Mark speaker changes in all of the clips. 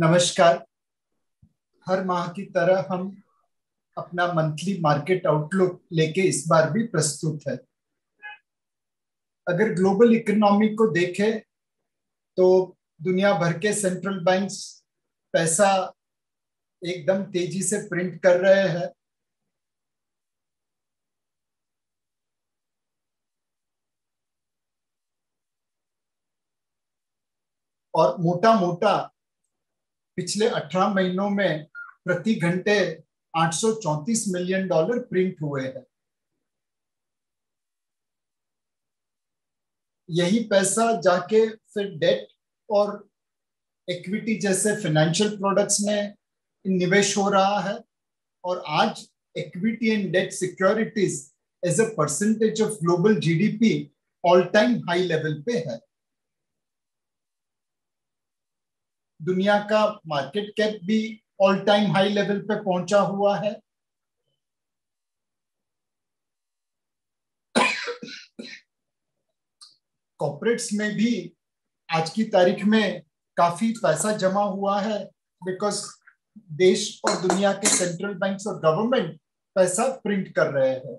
Speaker 1: नमस्कार। हर माह की तरह हम अपना मंथली मार्केट आउटलुक लेके इस बार भी प्रस्तुत है। अगर ग्लोबल इकोनॉमी को देखें तो दुनिया भर के सेंट्रल बैंक्स पैसा एकदम तेज़ी से प्रिंट कर रहे हैं। और मोटा मोटा पिछले 18 महीनों में प्रति घंटे 834 मिलियन डॉलर प्रिंट हुए हैं। यही पैसा जाके फिर डेट और इक्विटी जैसे फाइनेंशियल प्रोडक्ट्स में निवेश हो रहा है और आज equity and debt securities as a percentage of global GDP all time high level पे है। दुनिया का मार्केट कैप भी ऑल टाइम हाई लेवल पे पहुँचा हुआ है। कॉर्पोरेट्स में भी आज की तारीख में काफ़ी पैसा जमा हुआ है बिकॉज़ देश और दुनिया के सेंट्रल बैंक्स और गवर्नमेंट पैसा प्रिंट कर रहे हैं।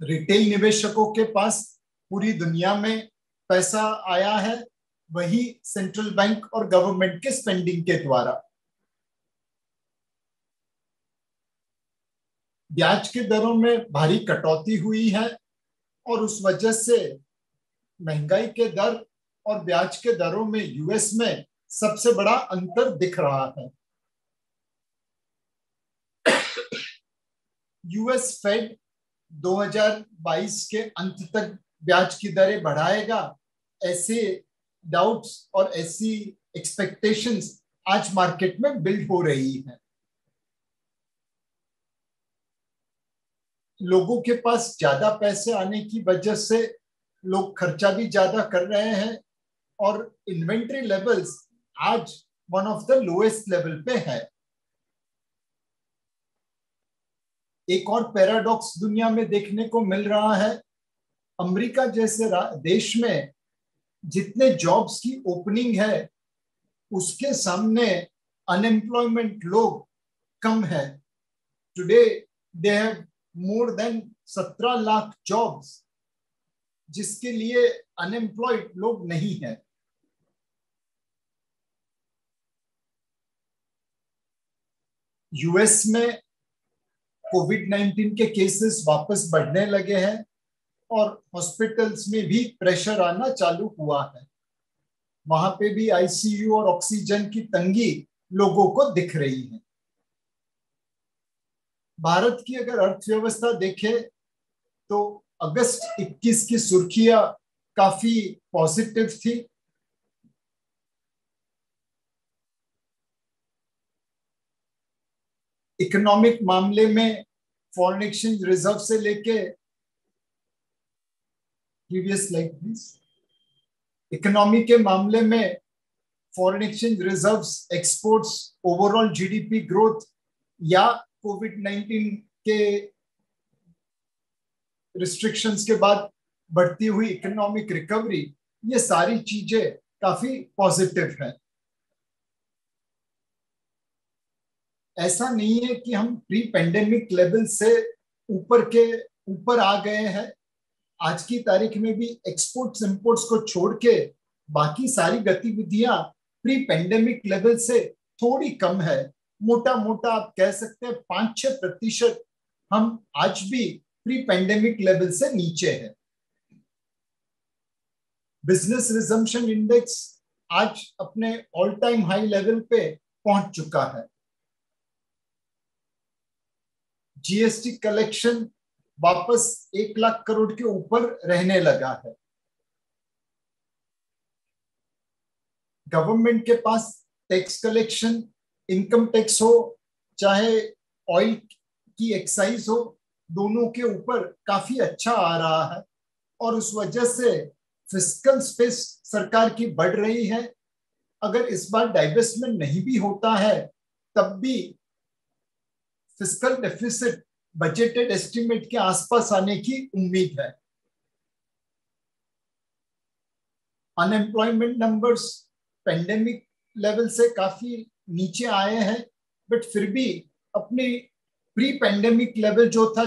Speaker 1: रिटेल निवेशकों के पास पूरी दुनिया में पैसा आया है वही सेंट्रल बैंक और गवर्नमेंट के स्पेंडिंग के द्वारा। ब्याज के दरों में भारी कटौती हुई है और उस वजह से महँगाई के दर और ब्याज के दरों में यूएस में सबसे बड़ा अंतर दिख रहा है। यूएस फेड 2022 के अंत तक ब्याज की दरें बढ़ाएगा ऐसे डाउट्स और ऐसी एक्सपेक्टेशंस आज मार्केट में बिल्ड हो रही है। लोगों के पास ज़्यादा पैसे आने की वजह से लोग खर्चा भी ज़्यादा कर रहे हैं और इन्वेंट्री लेवल्स आज one of the lowest level पे है। एक और पैराडॉक्स दुनिया में देखने को मिल रहा है। अमेरिका जैसे देश में जितने जॉब्स की ओपनिंग है, उसके सामने अनएम्प्लॉयमेंट लोग कम है। Today they have more than सत्रह लाख जॉब्स जिसके लिए अनएम्प्लॉयड लोग नहीं है। यूएस में कोविड 19 के केसेस वापस बढ़ने लगे हैं। और हॉस्पिटल्स में भी प्रेशर आना चालू हुआ है। वहाँ पे भी आईसीयू और ऑक्सीजन की तंगी लोगों को दिख रही है। भारत की अगर अर्थव्यवस्था देखे तो अगस्त 21 की सुर्खियाँ काफ़ी पॉजिटिव थी। इकोनॉमिक मामले में फॉरेन एक्सचेंज रिज़र्व से लेके प्रीवियस स्लाइड प्लीज़ इकोनॉमी के मामले में foreign exchange reserves exports overall GDP growth या कोविड 19 के रिस्ट्रिक्शंस के बाद बढ़ती हुई इकोनॉमिक रिकवरी ये सारी चीज़ें काफ़ी पॉजिटिव है। ऐसा नहीं है कि हम प्री पेंडेमिक लेवल से ऊपर के, ऊपर आ गए हैं आज की तारीख में भी एक्सपोर्ट्स इंपोर्ट्स को छोड़ के बाकी सारी गतिविधियाँ प्री पेंडेमिक लेवल से थोड़ी कम है। मोटा मोटा आप कह सकते हैं पाँच छह प्रतिशत हम आज भी प्री पेंडेमिक लेवल से नीचे है। बिज़नेस रिजम्पशन इंडेक्स आज अपने ऑल टाइम हाई लेवल पे पहुँच चुका है। जीएसटी कलेक्शन वापस एक लाख करोड़ के ऊपर रहने लगा है। गवर्नमेंट के पास टैक्स कलेक्शन इनकम टैक्स हो, चाहे ऑयल की एक्साइज हो, दोनों के ऊपर काफ़ी अच्छा आ रहा है और उस वजह से फ़िज़िकल स्पेस सरकार की बढ़ रही है। अगर इस बार डाइवेस्टमेंट नहीं भी होता है, तब भी फ़िज़िकल डेफिसिट बजटेड एस्टिमेट के आसपास आने की उम्मीद है। अनएम्प्लॉयमेंट नंबर्स पेंडेमिक लेवल से काफ़ी नीचे आए हैं बट फिर भी अपने प्री पेंडेमिक लेवल जो था,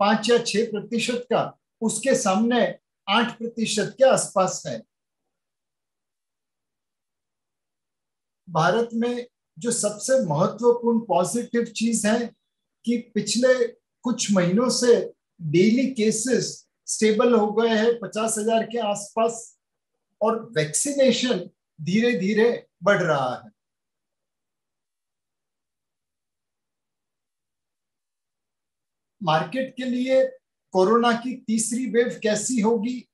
Speaker 1: पाँच या छह प्रतिशत का, उसके सामने आठ प्रतिशत के आसपास है। भारत में जो सबसे महत्वपूर्ण पॉजिटिव चीज़ है कि पिछले कुछ महीनों से डेली केसेस स्टेबल हो गए हैं, पचास हज़ार के आसपास, और वैक्सीनेशन धीरे धीरे बढ़ रहा है। मार्केट के लिए कोरोना की तीसरी वेव कैसी होगी,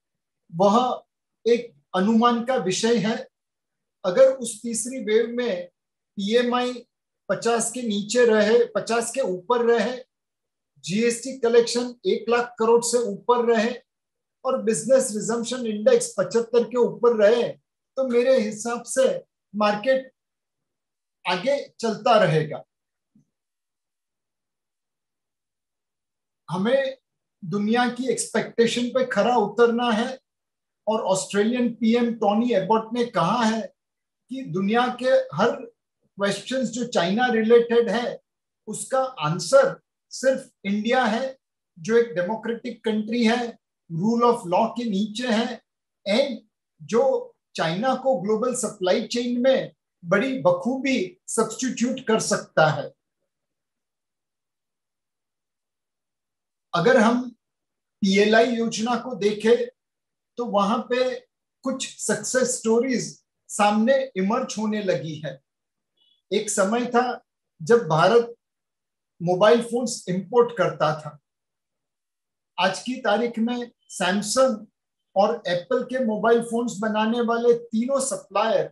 Speaker 1: वह एक अनुमान का विषय है। अगर उस तीसरी वेव में पीएमआई 50 के नीचे रहे 50 के ऊपर रहे जीएसटी कलेक्शन एक लाख करोड़ से ऊपर रहे और बिज़नेस रिजम्पशन इंडेक्स 75 के ऊपर रहे तो मेरे हिसाब से मार्केट आगे चलता रहेगा। हमें दुनिया की एक्सपेक्टेशन पे खरा उतरना है और ऑस्ट्रेलियन पीएम टॉनी एबॉट ने कहा है कि दुनिया के हर क्वेश्चंस जो चाइना रिलेटेड है, उसका आंसर सिर्फ़ इंडिया है, जो एक डेमोक्रेटिक कंट्री है रूल ऑफ़ लॉ के नीचे है एंड जो चाइना को ग्लोबल सप्लाई चेन में बड़ी बखूबी सब्सटीट्यूट कर सकता है। अगर हम पीएलआई योजना को देखें तो वहाँ पे कुछ सक्सेस स्टोरीज सामने इमर्ज होने लगी है। एक समय था जब भारत मोबाइल फोन्स इंपोर्ट करता था। आज की तारीख में सैमसंग और एप्पल के मोबाइल फोन्स बनाने वाले तीनों supplier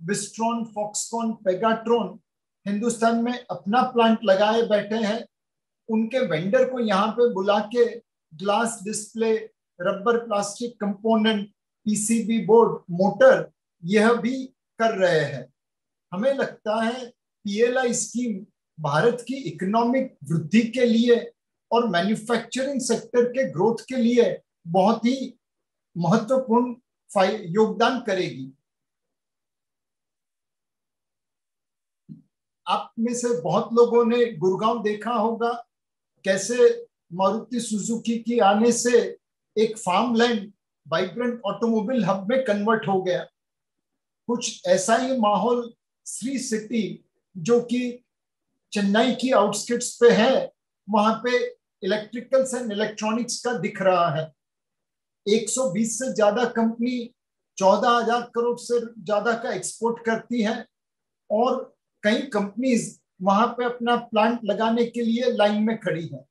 Speaker 1: Wistron Foxconn, Pegatron, Hindustan में अपना प्लांट लगाए बैठे हैं। उनके वेंडर को यहाँ पे बुला के glass display rubber plastic component PCB board motor यह भी कर रहे हैं। हमें लगता है पीएलआई स्कीम भारत की इकोनॉमिक वृद्धि के लिए और मैन्युफैक्चरिंग सेक्टर के ग्रोथ के लिए बहुत ही महत्वपूर्ण योगदान करेगी। आप में से बहुत लोगों ने गुड़गांव देखा होगा, कैसे मारुति सुजुकी की आने से एक farm land vibrant automobile hub में कन्वर्ट हो गया। कुछ ऐसा ही माहौल श्री सिटी जो कि चेन्नई की आउटस्किट्स पे है, वहाँ पे इलेक्ट्रिकल्स एंड इलेक्ट्रॉनिक्स का दिख रहा है। 120 से ज़्यादा कंपनी चौदह हज़ार करोड़ से ज़्यादा का एक्सपोर्ट करती है। और कई कंपनीज़ वहाँ पे अपना प्लांट लगाने के लिए लाइन में खड़ी है।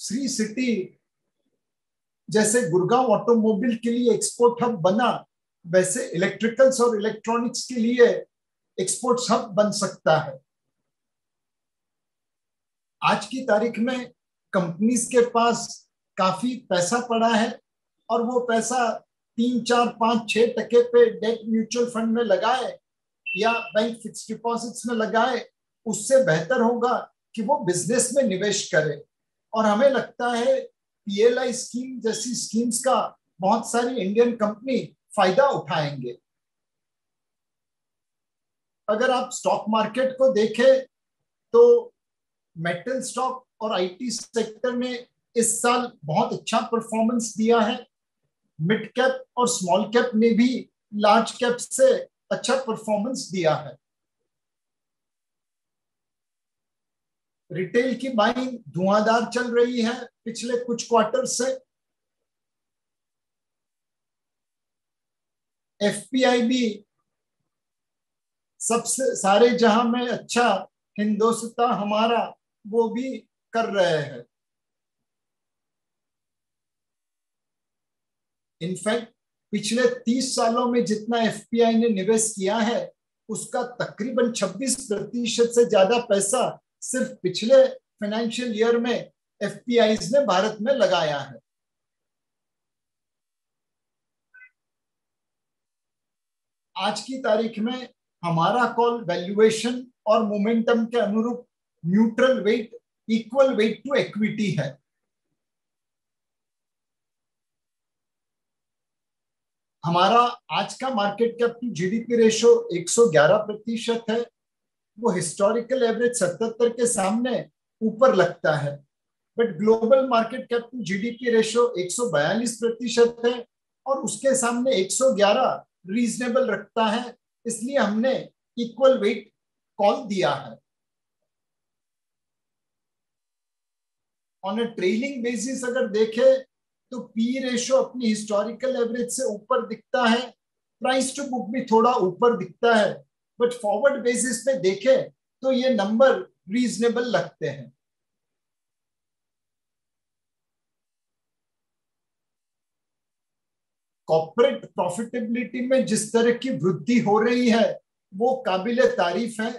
Speaker 1: श्री सिटी जैसे गुड़गांव ऑटोमोबाइल के लिए एक्सपोर्ट हब बना, वैसे इलेक्ट्रिकल्स और इलेक्ट्रॉनिक्स के लिए एक्सपोर्ट हब बन सकता है। आज की तारीख में कंपनीज़ के पास काफ़ी पैसा पड़ा है और वो पैसा तीन, चार, पाँच, छह टके पे डेट म्यूचुअल फंड में लगाए या बैंक फिक्स डिपॉजिट्स में लगाए, उससे बेहतर होगा कि वो बिज़नेस में निवेश करे। और हमें लगता है पीएलआई स्कीम जैसी स्कीम्स का बहुत सारी इंडियन कंपनी फ़ायदा उठाएँगे। अगर आप स्टॉक मार्केट को देखें तो मेटल स्टॉक और आईटी सेक्टर ने इस साल बहुत अच्छा परफॉर्मेंस दिया है। मिड कैप और स्मॉल कैप ने भी लार्ज कैप से अच्छा परफॉर्मेंस दिया है। रिटेल की बाइंग धुआंधार चल रही है पिछले कुछ क्वार्टर से। एफपीआई भी सबसे सारे जहाँ में अच्छा हिंदुस्तान हमारा, वो भी कर रहे हैं। इनफैक्ट, पिछले तीस सालों में जितना एफपीआई ने निवेश किया है, उसका तकरीबन 26 प्रतिशत से ज़्यादा पैसा सिर्फ़ पिछले फाइनेंशियल ईयर में एफपीआई ने भारत में लगाया है। आज की तारीख में हमारा कॉल वैल्यूएशन और मोमेंटम के अनुरूप neutral weight equal weight to equity है। हमारा आज का market cap to GDP ratio 111 प्रतिशत है। वो हिस्टोरिकल एवरेज 77 के सामने ऊपर लगता है। But global market cap to GDP ratio 142 प्रतिशत है और उसके सामने 111 रीजनेबल रखता है। इसलिए हमने इक्वल वेट कॉल दिया है। ऑन ए ट्रेलिंग बेसिस अगर देखे तो पी रेशो अपनी हिस्टोरिकल एवरेज से ऊपर दिखता है। प्राइस टू बुक भी थोड़ा ऊपर दिखता है। बट फॉरवर्ड बेसिस पे देखे तो ये नंबर रीजनेबल लगते हैं। कॉर्पोरेट प्रॉफिटेबिलिटी में जिस तरह की वृद्धि हो रही है, वो काबिल तारीफ़ है।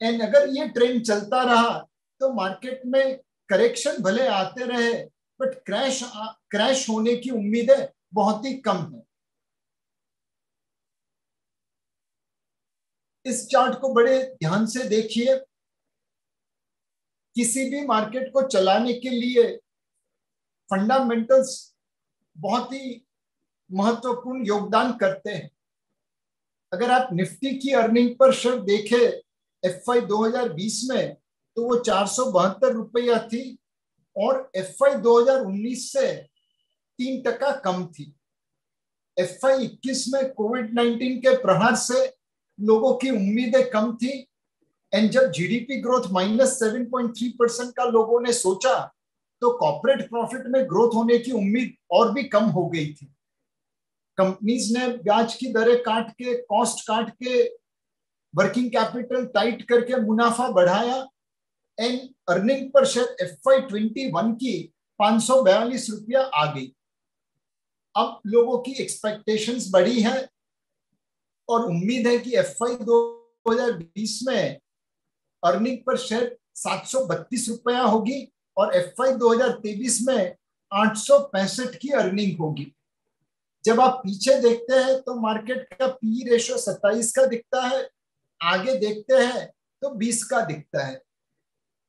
Speaker 1: एंड अगर ये ट्रेंड चलता रहा तो मार्केट में करेक्शन भले आते रहे बट क्रैश क्रैश होने की उम्मीदें बहुत ही कम है। इस चार्ट को बड़े ध्यान से देखिए। किसी भी मार्केट को चलाने के लिए फंडामेंटल्स बहुत ही महत्वपूर्ण योगदान करते हैं। अगर आप निफ्टी की अर्निंग पर शेयर देखें एफ़ आई 2020 में तो वो चार सौ बहत्तर रुपया थी और एफ़ आई 2019 से तीन टका कम थी। एफ़ आई इक्कीस में कोविड 19 के प्रहार से लोगों की उम्मीदें कम थी एंड जब GDP growth minus seven point three percent का लोगों ने सोचा तो कॉर्पोरेट प्रॉफिट में ग्रोथ होने की उम्मीद और भी कम हो गई थी। कंपनीज़ ने ब्याज की दरें काट के कॉस्ट काट के वर्किंग कैपिटल टाइट करके मुनाफा बढ़ाया। And earning per share F Y twenty one की पाँच सौ बयालीस रुपया आ गई। अब लोगों की एक्सपेक्टेशंस बढ़ी है और उम्मीद है कि एफ़ आई दो हज़ार बीस में अर्निंग पर शेयर सात सौ बत्तीस रुपया होगी और एफ़ आई दो हज़ार तेईस में आठ सौ पैंसठ की अर्निंग होगी। जब आप पीछे देखते हैं तो मार्केट का पी रेशो सत्ताईस का दिखता है आगे देखते हैं तो बीस का दिखता है।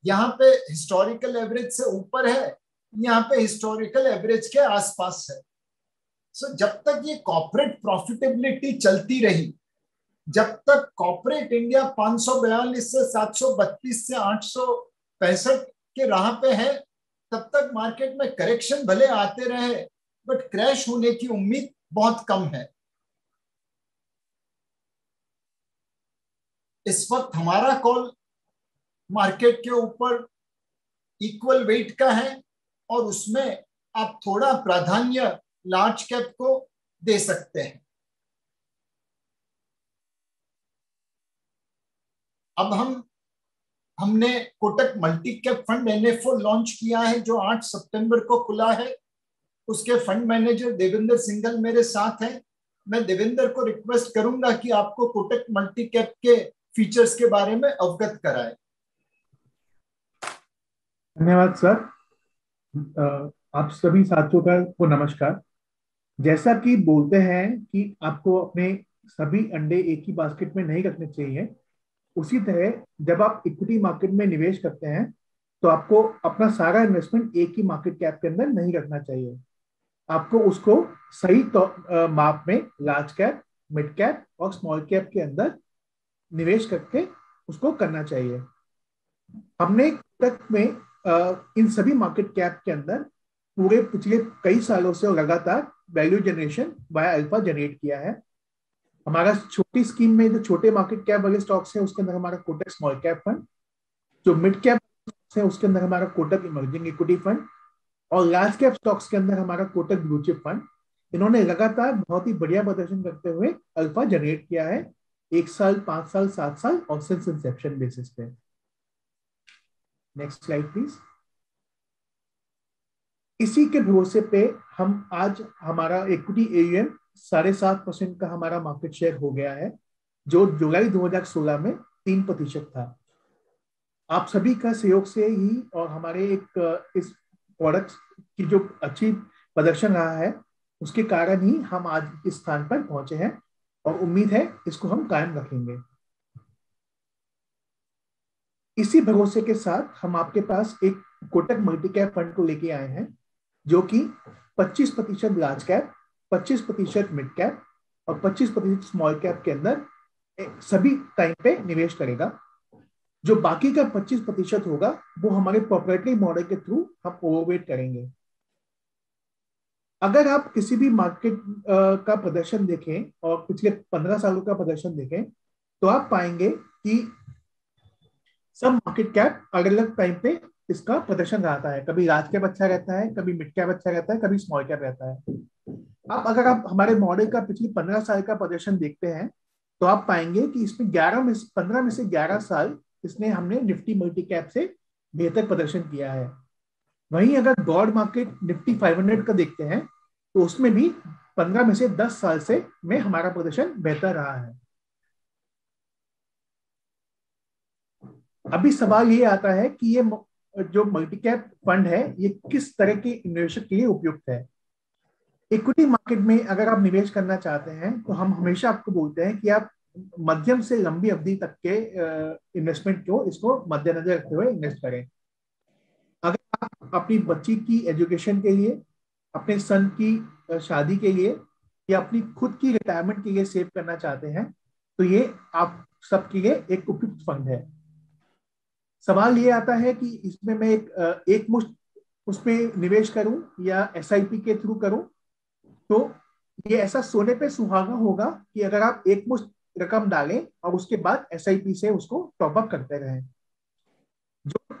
Speaker 1: यहाँ पे हिस्टोरिकल एवरेज से ऊपर है यहाँ पे हिस्टोरिकल एवरेज के आसपास है। सो so, जब तक ये कॉर्पोरेट प्रॉफिटेबिलिटी चलती रही जब तक कॉर्पोरेट इंडिया पाँच से सात सौ बत्तीस से आठ सौ पैंसठ के राह पे है तब तक मार्केट में करेक्शन भले आते रहे बट क्रैश होने की उम्मीद बहुत कम है। इस वक्त हमारा कॉल मार्केट के ऊपर इक्वल वेट का है और उसमें आप थोड़ा प्राधान्य लार्ज कैप को दे सकते हैं। अब हम, हमने Kotak multi cap fund NFO launch किया है, जो 8 सितंबर को खुला है। उसके फंड मैनेजर देवेंद्र सिंगल मेरे साथ हैं। मैं देवेंद्र को रिक्वेस्ट करूँगा कि आपको कोटक मल्टी कैप के फीचर्स के बारे में अवगत कराए।
Speaker 2: धन्यवाद सर आप सभी साथियों का को नमस्कार। जैसा कि बोलते हैं कि आपको अपने सभी अंडे एक ही बास्केट में नहीं रखने चाहिए। उसी तरह जब आप इक्विटी मार्केट में निवेश करते हैं तो आपको अपना सारा इन्वेस्टमेंट एक ही मार्केट कैप के अंदर नहीं रखना चाहिए। आपको उसको सही तो, आ, माप में लार्ज कैप मिड कैप और स्मॉल कैप के अंदर निवेश करके उसको करना चाहिए। हमने तक में आ, इन सभी मार्केट कैप के अंदर पूरे पिछले कई सालों से लगातार value generation by alpha generate किया है। हमारा छोटी स्कीम में जो छोटे मार्केट कैप वाले स्टॉक्स है उसके अंदर हमारा कोटक स्मॉल कैप फंड जो मिड कैप है उसके अंदर हमारा कोटक इमर्जिंग इक्विटी फंड और लार्ज कैप स्टॉक्स के अंदर हमारा कोटक ब्लू चिप फंड इन्होंने लगातार बहुत ही बढ़िया प्रदर्शन करते हुए अल्फ़ा जनरेट किया है, एक साल, पाँच साल, सात साल और सिंस इंसेप्शन बेसिस पे। नेक्स्ट स्लाइड प्लीज़ इसी के भरोसे पे हम आज हमारा इक्विटी एयूएम साढ़े सात परसेंट का हमारा मार्केट शेयर हो गया है, जो जुलाई 2016 में तीन प्रतिशत था। आप सभी का सहयोग से ही और हमारे एक, इस प्रोडक्ट की जो अच्छी प्रदर्शन रहा है, उसके कारण ही हम आज इस स्थान पर पहुँचे हैं और उम्मीद है इसको हम कायम रखेंगे। इसी भरोसे के साथ हम आपके पास एक कोटक मल्टी कैप फंड को लेके आए हैं, जो कि 25 प्रतिशत लार्ज कैप 25 प्रतिशत मिड कैप और 25 प्रतिशत स्मॉल कैप के अंदर सभी टाइम पे निवेश करेगा। जो बाकी का 25 प्रतिशत होगा, वो हमारे प्रोपरेटरी मॉडल के थ्रू हम ओवरवेट करेंगे। अगर आप किसी भी मार्केट का प्रदर्शन देखें और पिछले पंद्रह सालों का प्रदर्शन देखें तो आप पाएँगे कि सब मार्केट कैप अलग अलग टाइम पे इसका प्रदर्शन रहता है। कभी लार्ज कैप अच्छा रहता है, कभी मिड कैप अच्छा रहता है, कभी स्मॉल कैप रहता है। अब अगर आप हमारे मॉडल का पिछले पंद्रह साल का प्रदर्शन देखते हैं तो आप पाएँगे कि इसमें ग्यारह में पंद्रह में से ग्यारह साल इसने हमने निफ्टी मल्टी कैप से बेहतर प्रदर्शन किया है। वहीं अगर ब्रॉड मार्केट निफ्टी 500 का देखते हैं तो उसमें भी 15 में से 10 साल से में हमारा प्रदर्शन बेहतर रहा है। अभी सवाल ये आता है कि ये जो मल्टी कैप फंड है, ये किस तरह के इन्वेस्टर के लिए उपयुक्त है? इक्विटी मार्केट में अगर आप निवेश करना चाहते हैं तो हम हमेशा आपको बोलते हैं कि आप मध्यम से लंबी अवधि तक के इन्वेस्टमेंट को इसको मद्देनजर रखते हुए इन्वेस्ट करें। अगर आप अपनी बच्ची की एजुकेशन के लिए, अपने सन की शादी के लिए या अपनी खुद की रिटायरमेंट के लिए सेव करना चाहते हैं तो ये आप सबके लिए एक उपयुक्त फंड है। सवाल ये आता है कि इसमें मैं एक एक मुश्त, उसमें निवेश करूँ या एसआईपी के थ्रू करूँ? तो ये ऐसा सोने पे सुहागा होगा कि अगर आप एक मुश्त रकम डालें और उसके बाद एसआईपी से उसको टॉपअप करते रहें। जो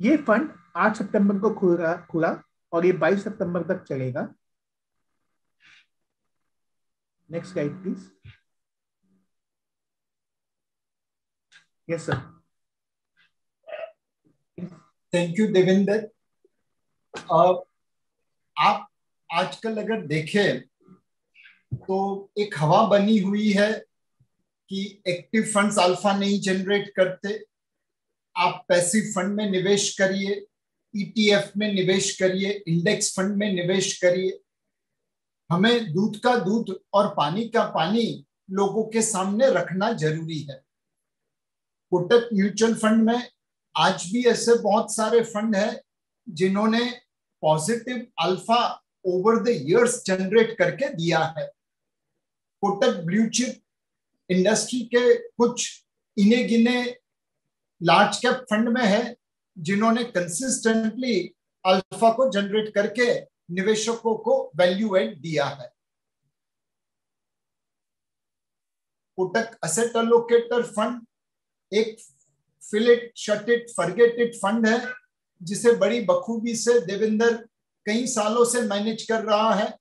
Speaker 2: ये फंड 8 सितंबर को खुला खुला और ये 22 सितंबर तक चलेगा। Next guide please yes sir
Speaker 1: thank you Devendra आप आजकल अगर देखें तो एक हवा बनी हुई है कि एक्टिव फंड्स अल्फ़ा नहीं जनरेट करते। आप पैसिव फंड में निवेश करिए ईटीएफ e में निवेश करिए इंडेक्स फंड में निवेश करिए। हमें दूध का दूध और पानी का पानी लोगों के सामने रखना ज़रूरी है। कोटक म्यूचुअल फंड में आज भी ऐसे बहुत सारे फंड हैं जिन्होंने positive alpha over the years generate करके दिया है। कोटक ब्लू चिप इंडस्ट्री के कुछ इने गिने लार्ज कैप फंड में है, जिन्होंने कंसिस्टेंटली अल्फ़ा को जनरेट करके निवेशकों को वैल्यू एड दिया है। कोटक असेट अलोकेटर फंड एक fill it shut it forget it fund है, जिसे बड़ी बखूबी से देवेंद्र कई सालों से मैनेज कर रहा है।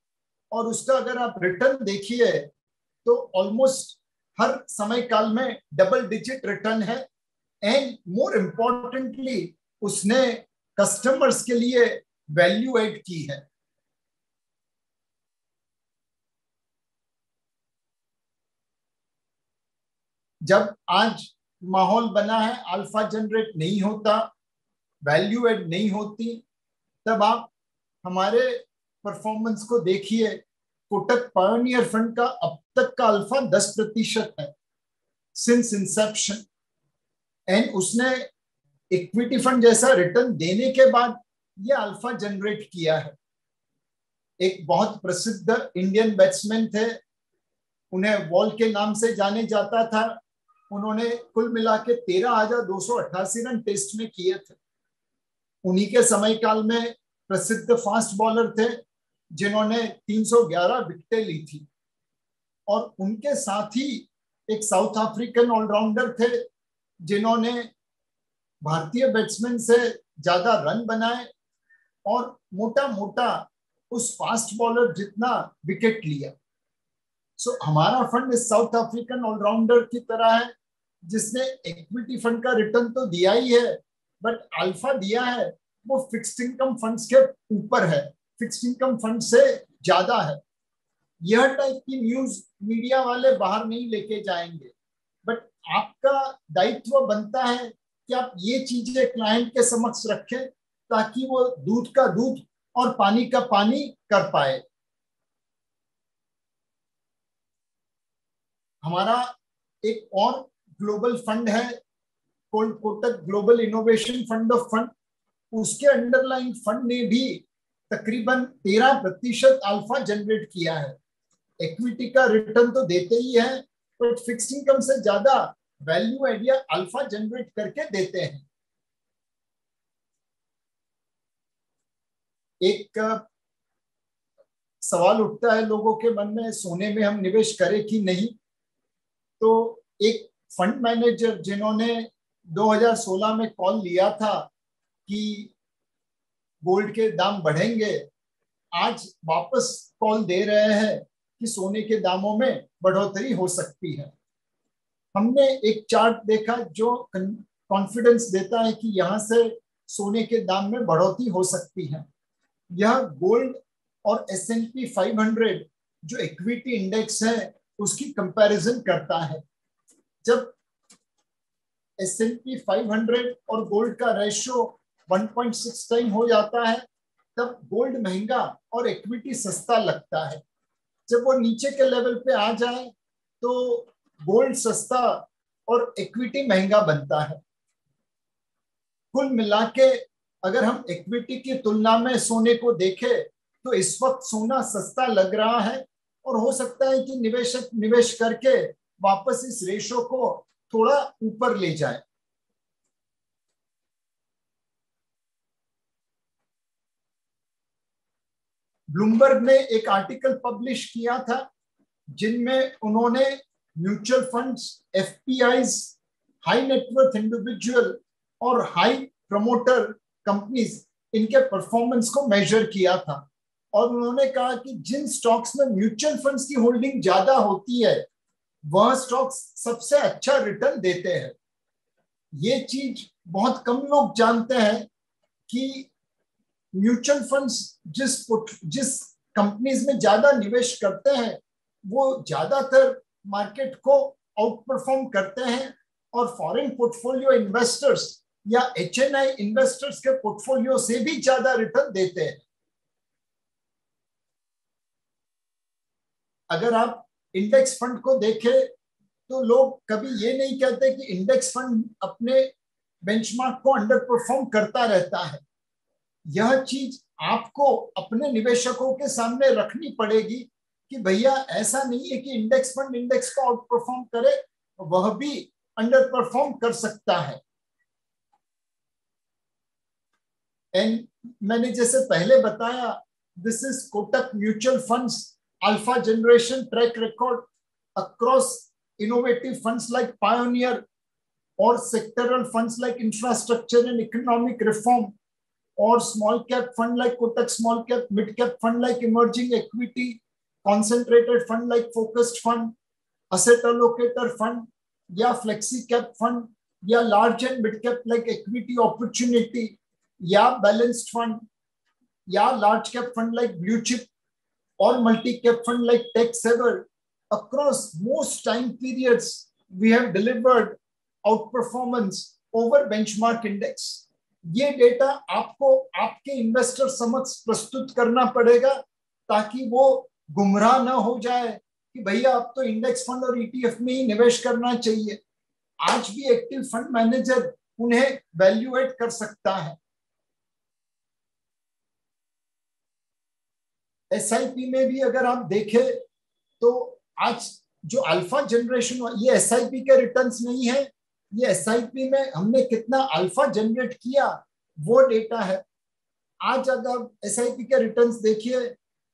Speaker 1: और उसका अगर आप रिटर्न देखिए तो ऑलमोस्ट हर समय काल में डबल डिजिट रिटर्न है। एंड मोर इम्पोर्टेंटली उसने कस्टमर्स के लिए वैल्यू एड की है। जब आज माहौल बना है अल्फ़ा जनरेट नहीं होता वैल्यू एड नहीं होती, तब आप हमारे परफॉर्मेंस को देखिए। कोटक पायोनियर फंड का अब तक का अल्फ़ा दस प्रतिशत है सिंस इंसेप्शन एंड उसने इक्विटी फंड जैसा रिटर्न देने के बाद ये अल्फ़ा जनरेट किया है। एक बहुत प्रसिद्ध इंडियन बैट्समैन थे। उन्हें वॉल के नाम से जाने जाता था। उन्होंने कुल मिला के तेरह हज़ार दो सौ अट्ठासी रन टेस्ट में किए थे। उन्हीं के समय काल में प्रसिद्ध फास्ट बॉलर थे। जिन्होंने 311 विकेटें ली थी। और उनके साथ ही एक साउथ अफ्रीकन ऑलराउंडर थे जिन्होंने भारतीय बैट्समैन से ज़्यादा रन बनाए और मोटा मोटा उस फास्ट बॉलर जितना विकेट लिया। सो so, हमारा फंड इस साउथ अफ्रीकन ऑलराउंडर की तरह है जिसने इक्विटी फंड का रिटर्न तो दिया ही है बट अल्फ़ा दिया है वो फिक्स्ड इनकम फंड्स के ऊपर है। फिक्स्ड इनकम फंड से ज़्यादा है। यह टाइप की न्यूज़ मीडिया वाले बाहर नहीं लेके जाएँगे। बट आपका दायित्व बनता है कि आप ये चीज़ें क्लाइंट के समक्ष रखें ताकि वो दूध का दूध और पानी का पानी कर पाए। हमारा एक और ग्लोबल फंड है Kotak global innovation fund of fund उसके अंडरलाइन फंड ने भी तकरीबन तेरह प्रतिशत अल्फ़ा जनरेट किया है। इक्विटी का रिटर्न तो देते ही है बट फिक्स इनकम से ज़्यादा वैल्यू एड या अल्फ़ा जनरेट करके देते हैं। एक सवाल उठता है लोगों के मन में, सोने में हम निवेश करें कि नहीं? तो एक फंड मैनेजर जिन्होंने 2016 में कॉल लिया था कि गोल्ड के दाम बढ़ेंगे। आज वापस कॉल दे रहे हैं कि सोने के दामों में बढ़ोतरी हो सकती है। हमने एक चार्ट देखा जो कॉन्फिडेंस देता है कि यहाँ से सोने के दाम में बढ़ोतरी हो सकती है। यह गोल्ड और S and P five hundred जो इक्विटी इंडेक्स है, उसकी कंपैरिजन करता है। जब S and P five hundred और गोल्ड का रेशियो 1.6 टाइम हो जाता है, तब गोल्ड महँगा और इक्विटी सस्ता लगता है। जब वो नीचे के लेवल पे आ जाए तो गोल्ड सस्ता और इक्विटी महँगा बनता है। कुल मिला के अगर हम इक्विटी की तुलना में सोने को देखें तो इस वक्त सोना सस्ता लग रहा है और हो सकता है कि निवेशक निवेश करके वापस इस रेशो को थोड़ा ऊपर ले जाए। ब्लूमबर्ग ने एक आर्टिकल पब्लिश किया था, जिनमें उन्होंने mutual funds FPIs high net worth individual और हाई प्रमोटर कंपनीज़ इनके परफॉर्मेंस को मेजर किया था। और उन्होंने कहा कि जिन स्टॉक्स में म्यूचुअल फंड्स की होल्डिंग ज़्यादा होती है, वह स्टॉक्स सबसे अच्छा रिटर्न देते हैं। ये चीज़ बहुत कम लोग जानते हैं कि म्यूचुअल फंड्स जिस जिस कंपनीज़ में ज़्यादा निवेश करते हैं, वो ज़्यादातर मार्केट को आउट परफॉर्म करते हैं और फॉरेन पोर्टफोलियो इन्वेस्टर्स या एचएनआई इन्वेस्टर्स के पोर्टफोलियो से भी ज़्यादा रिटर्न देते हैं। अगर आप इंडेक्स फंड को देखें तो लोग कभी ये नहीं कहते कि इंडेक्स फंड अपने बेंचमार्क को अंडर परफॉर्म करता रहता है। यह चीज़ आपको अपने निवेशकों के सामने रखनी पड़ेगी कि भैया, ऐसा नहीं है कि इंडेक्स फंड इंडेक्स का आउट परफॉर्म करे, वह भी अंडर परफॉर्म कर सकता है। एंड मैंने जैसे पहले बताया this is Kotak mutual funds alpha generation track record across innovative funds like pioneer और sectoral funds like infrastructure and economic reform or small cap fund like Kotak small cap, mid cap fund like emerging equity, concentrated fund like focused fund, asset allocator fund, yeah, flexi cap fund, yeah, large and mid cap like equity opportunity, yeah, balanced fund, yeah, large cap fund like blue chip or multi cap fund like tech server. Across most time periods, we have delivered outperformance over benchmark index. ये data आपको आपके investor समक्ष प्रस्तुत करना पड़ेगा, ताकि वो गुमराह ना हो जाए कि भैया आप तो इंडेक्स फंड और ईटीएफ में ही निवेश करना चाहिए। आज भी एक्टिव फंड मैनेजर उन्हें वैल्यूएट कर सकता है। एसआईपी में भी अगर आप देखें तो आज जो अल्फ़ा जनरेशन ये एसआईपी के रिटर्न्स नहीं है ये एस में हमने कितना अल्फ़ा जनरेट किया, वो डेटा है। आज अगर एस के रिटर्न्स देखिए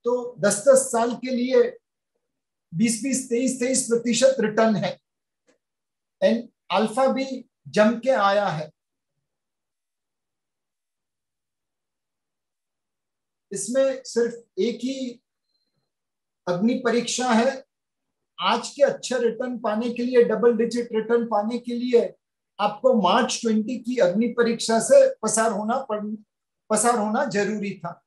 Speaker 1: तो दस दस साल के लिए बीस बीस तेईस तेईस प्रतिशत रिटर्न है। एंड अल्फ़ा भी जम के आया है। इसमें सिर्फ़ एक ही अग्नि परीक्षा है आज के अच्छे रिटर्न पाने के लिए डबल डिजिट रिटर्न पाने के लिए आपको मार्च 20 की अग्नि परीक्षा से पसार होना पसार होना ज़रूरी था।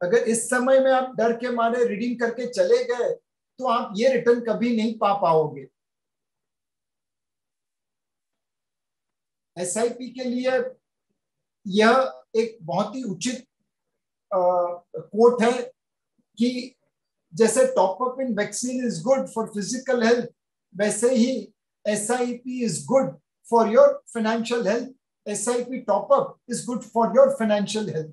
Speaker 1: अगर इस समय में आप डर के मारे रीडिंग करके चले गए तो आप ये रिटर्न कभी नहीं पा पाओगे। एसआईपी के लिए यह एक बहुत ही उचित कोट है कि जैसे top up in vaccine is good for physical health वैसे ही S I P is good for your financial health S I P top up is good for your financial health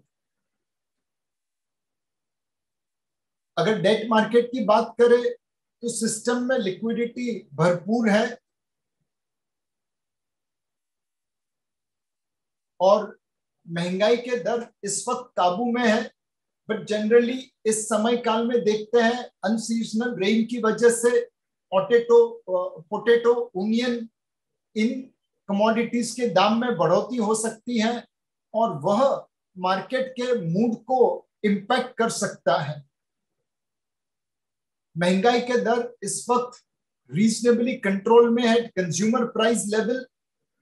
Speaker 1: अगर डेट मार्केट की बात करें तो system में liquidity भरपूर है। और महँगाई के दर इस वक्त काबू में है। बट जनरली इस समय काल में देखते हैं अनसीजनल रेन की वजह से पोटेटो पोटेटो ओनियन इन कमोडिटीज के दाम में बढ़ोतरी हो सकती है और वह मार्केट के मूड को इम्पैक्ट कर सकता है। महँगाई के दर इस वक्त रीजनेबली कंट्रोल में है consumer price level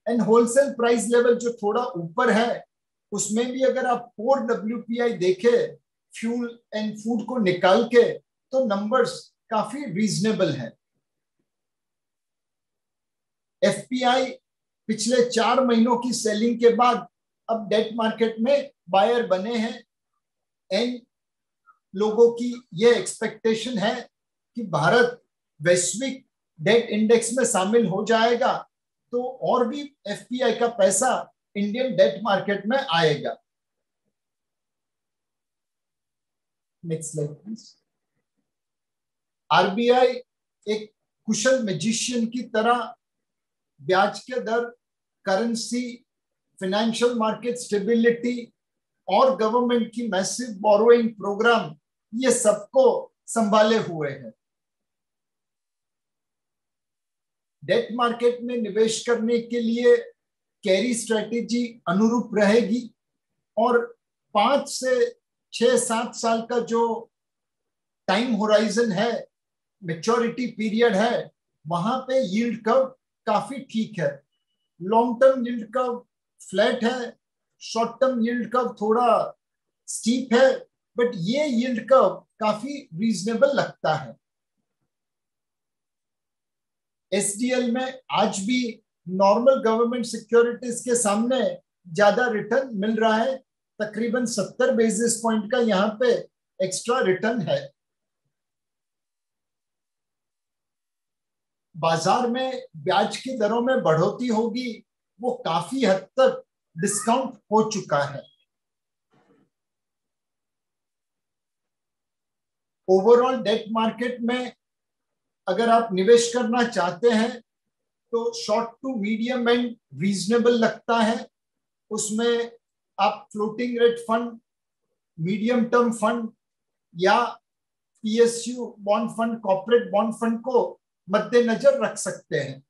Speaker 1: and wholesale price level जो थोड़ा ऊपर है, उसमें भी अगर आप कोर डब्ल्यू देखे फ्यूल एंड फ़ूड को निकाल के तो नंबर्स काफ़ी रीजनेबल है। एफपीआई पिछले चार महीनों की सेलिंग के बाद अब डेट मार्केट में बायर बने हैं एंड लोगों की ये एक्सपेक्टेशन है कि भारत वैश्विक डेट इंडेक्स में शामिल हो जाएगा तो और भी एफपीआई का पैसा इंडियन डेट मार्केट में आएगा। नेक्स्ट स्लाइड प्लीज़ आरबीआई एक कुशल मैजिशियन की तरह ब्याज के दर करेंसी फाइनेंशियल मार्केट स्टेबिलिटी और गवर्नमेंट की मैसिव बोरोइंग प्रोग्राम ये सबको संभाले हुए हैं। डेट मार्केट में निवेश करने के लिए कैरी स्ट्रेटेजी अनुरूप रहेगी और पाँच से छह सात साल का जो टाइम होराइजन है मेच्योरिटी पीरियड है, वहाँ पे यील्ड कर्व काफ़ी ठीक है। Long term yield curve flat है शॉर्ट टर्म यील्ड कर्व थोड़ा स्टीप है बट ये यील्ड कर्व काफ़ी रीजनेबल लगता है। एसडीएल में आज भी नॉर्मल गवर्नमेंट सिक्योरिटीज के सामने ज़्यादा रिटर्न मिल रहा है। तकरीबन सत्तर बेसिस पॉइंट का यहाँ पे एक्स्ट्रा रिटर्न है। बाज़ार में ब्याज की दरों में बढ़ोतरी होगी, वो काफ़ी हद तक डिस्काउंट हो चुका है। ओवरऑल डेट मार्केट में अगर आप निवेश करना चाहते हैं तो short to medium and reasonable लगता है। उसमें आप floating rate fund medium term fund या PSU bond fund corporate bond fund को मद्देनजर रख सकते हैं।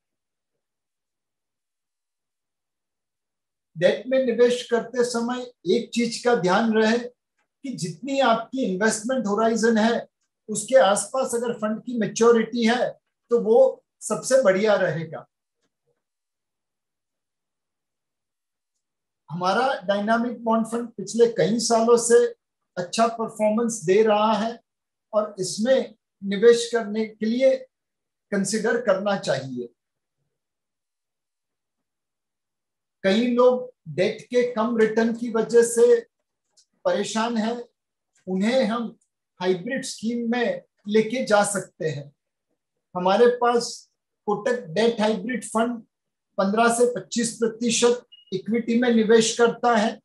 Speaker 1: डेट में निवेश करते समय एक चीज़ का ध्यान रहे कि जितनी आपकी इन्वेस्टमेंट होराइजन है, उसके आसपास अगर फंड की मेच्योरिटी है तो वो सबसे बढ़िया रहेगा। हमारा डायनामिक बॉन्ड फंड पिछले कई सालों से अच्छा परफॉर्मेंस दे रहा है और इसमें निवेश करने के लिए कंसिडर करना चाहिए। कई लोग डेट के कम रिटर्न की वजह से परेशान है, उन्हें हम हाइब्रिड स्कीम में लेके जा सकते हैं। हमारे पास कोटक डेट हाइब्रिड फंड 15 से 25 प्रतिशत इक्विटी में निवेश करता है।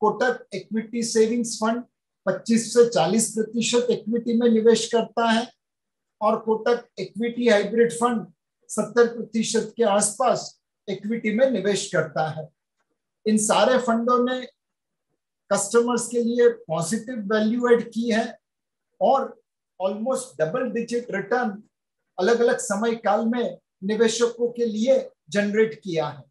Speaker 1: कोटक इक्विटी सेविंग्स फंड 25 से 40 प्रतिशत इक्विटी में निवेश करता है और कोटक इक्विटी हाइब्रिड फंड 70 प्रतिशत के आसपास इक्विटी में निवेश करता है। इन सारे फंडों ने कस्टमर्स के लिए पॉजिटिव वैल्यू एड की है और ऑलमोस्ट डबल डिजिट रिटर्न अलग अलग समय काल में निवेशकों के लिए जनरेट किया है।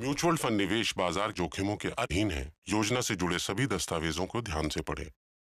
Speaker 3: म्यूचुअल फंड निवेश बाज़ार जोखिमों के अधीन है। योजना से जुड़े सभी दस्तावेजों को ध्यान से पढ़ें।